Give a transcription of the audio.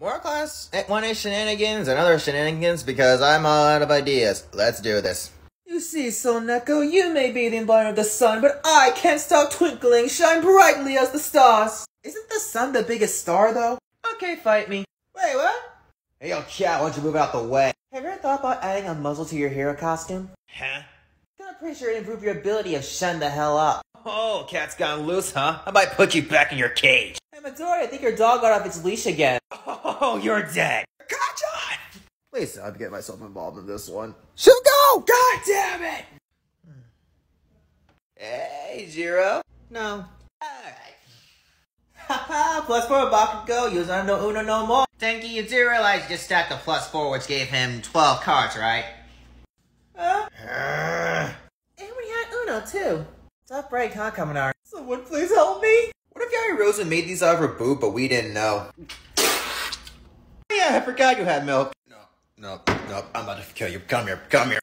More class eh, one is shenanigans and other shenanigans because I'm all out of ideas. Let's do this. You see, Solneko, you may be the embodiment of the sun, but I can't stop twinkling, shine brightly as the stars. Isn't the sun the biggest star, though? Okay, fight me. Wait, what? Hey, yo, cat, why don't you move out the way? Have you ever thought about adding a muzzle to your hero costume? Huh? I'm pretty sure it'd improve your ability of shun the hell up. Oh, cat's gone loose, huh? I might put you back in your cage. Hey, Midori, I think your dog got off its leash again. Oh, Oh, you're dead. Gotcha! Please, I'd get myself involved in this one. She'll go! God damn it! Hey, Zero. No. Alright. Haha, plus four Bakugo, use no Uno no more. Denki, you do realize you just stacked a plus four, which gave him 12 cards, right? Huh? and we had Uno, too. Tough break, huh, Kaminari? Someone please help me! What if Yaoyorozu made these out of her boot, but we didn't know? Yeah, I forgot you had milk. No, no, no, I'm about to kill you. Come here, come here.